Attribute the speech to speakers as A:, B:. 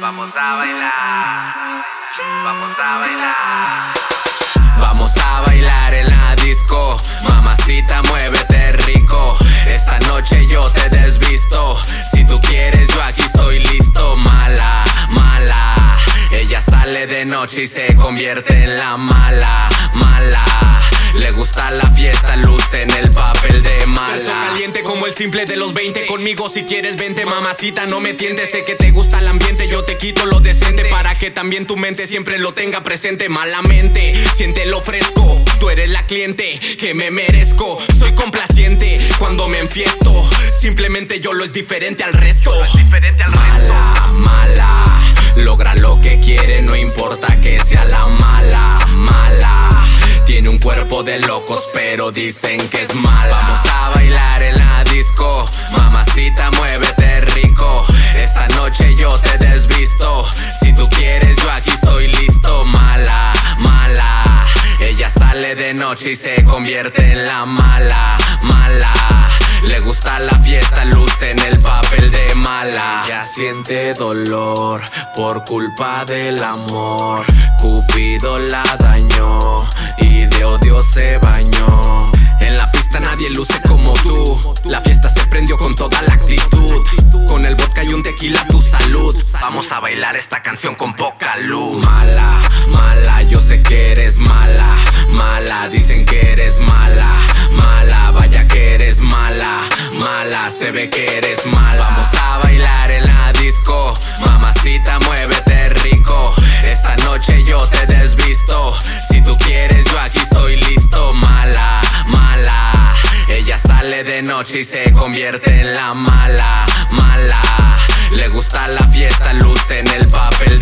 A: Vamos a bailar. Vamos a bailar. Vamos a bailar en la disco. Mamacita, muévete rico. Esta noche yo te desvisto. Si tú quieres, yo aquí estoy listo. Mala, mala. Ella sale de noche y se convierte en la mala, mala. Le gusta la fiesta, luce en el papel de mala.
B: caliente como el simple de los 20. Conmigo si quieres vente, mamacita, no me tientes. Sé que te gusta el ambiente, yo te quito lo decente para que también tu mente siempre lo tenga presente. Malamente, siente lo fresco. Tú eres la cliente que me merezco. Soy complaciente cuando me enfiesto. Simplemente yo lo es diferente al resto.
A: Diferente al resto.
B: Mala, mala. Logra lo que quiere, cuerpo de locos, pero dicen que es mala.
A: Vamos a bailar en la disco. Mamacita, muévete rico. Esta noche yo te desvisto. Si tú quieres, yo aquí estoy listo. Mala, mala. Ella sale de noche y se convierte en la mala, mala. Le gusta la fiesta, luce en el papel de mala. Ya siente dolor por culpa del amor. Cupido la dañó de odio se bañó.
B: En la pista nadie luce como tú. La fiesta se prendió con toda la actitud. Con el vodka y un tequila tu salud.
A: Vamos a bailar esta canción con poca luz.
B: Mala, mala, yo sé que eres mala. Mala, dicen que eres mala. Mala, vaya que eres mala. Mala, se ve que eres mala.
A: Vamos a de noche y se convierte en la mala, mala. Le gusta la fiesta, luce en el papel